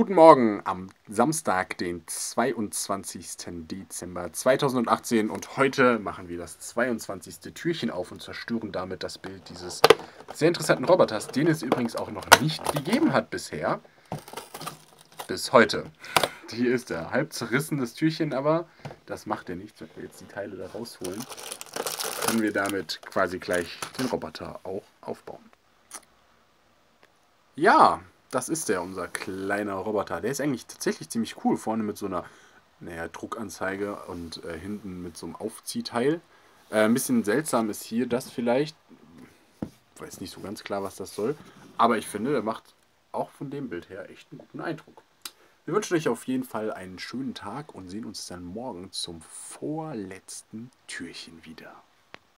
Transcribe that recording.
Guten Morgen am Samstag, den 22. Dezember 2018 und heute machen wir das 22. Türchen auf und zerstören damit das Bild dieses sehr interessanten Roboters, den es übrigens auch noch nicht gegeben hat bisher. Bis heute. Hier ist er. Halb zerrissenes Türchen, aber das macht ja nichts, wenn wir jetzt die Teile da rausholen. Können wir damit quasi gleich den Roboter auch aufbauen. Ja, das ist der, unser kleiner Roboter. Der ist eigentlich tatsächlich ziemlich cool. Vorne mit so einer naja, Druckanzeige und äh, hinten mit so einem Aufziehteil. Äh, ein bisschen seltsam ist hier das vielleicht. Weiß nicht so ganz klar, was das soll. Aber ich finde, der macht auch von dem Bild her echt einen guten Eindruck. Wir wünschen euch auf jeden Fall einen schönen Tag und sehen uns dann morgen zum vorletzten Türchen wieder.